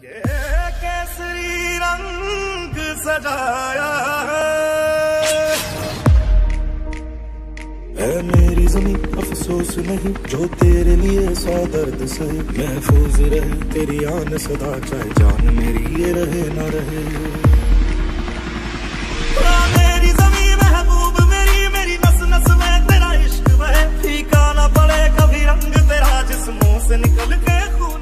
ये केसरी रंग सजाया है। मेरी जमी अफसोस नहीं जो तेरे लिए सौ दर्द सही महफूज रहे। तेरी आन सदा चाहे जान मेरी ये रहे ना रहे। मेरी जमी महबूब मेरी मेरी नस नस में तेरा पड़े कभी रंग तेरा जिस से निकल के खून